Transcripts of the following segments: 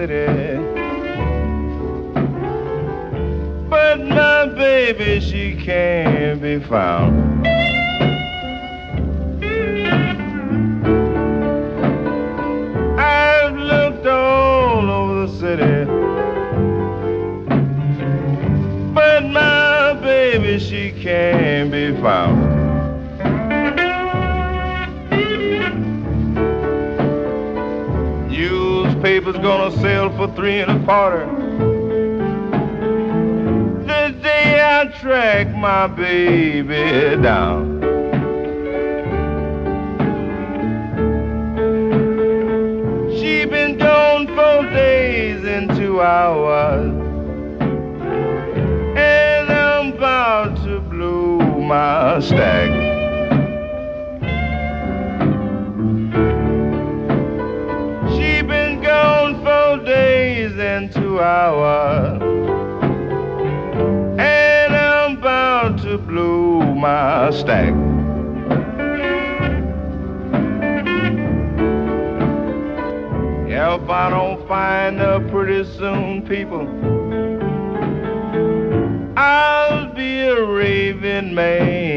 city. But my baby, she can't be found. I've looked all over the city. But my baby, she can't be found. Newspapers gonna sell for three and a quarter. The day I track my baby down. She been gone for days and two hours. And I'm about to blow my stack. Hours. And I'm about to blow my stack. If I don't find her pretty soon, people, I'll be a raving maniac.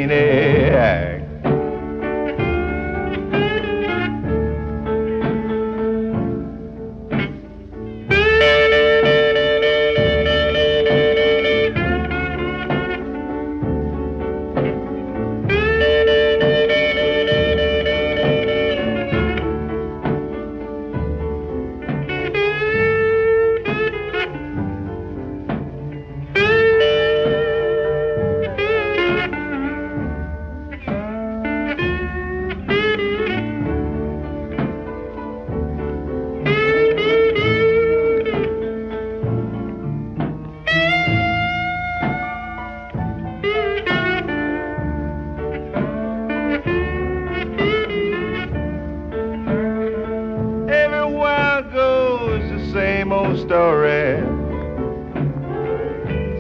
Old story.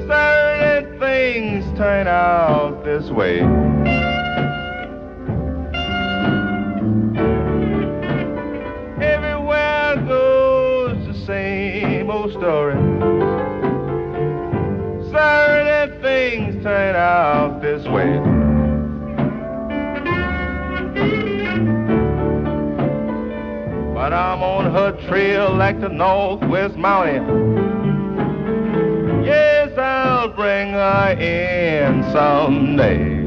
Certain things turn out this way. Everywhere I go, it's the same old story. Certain things turn out this way. But I'm on her trail like the Northwest Mounties. Yes, I'll bring her in someday.